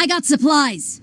I got supplies.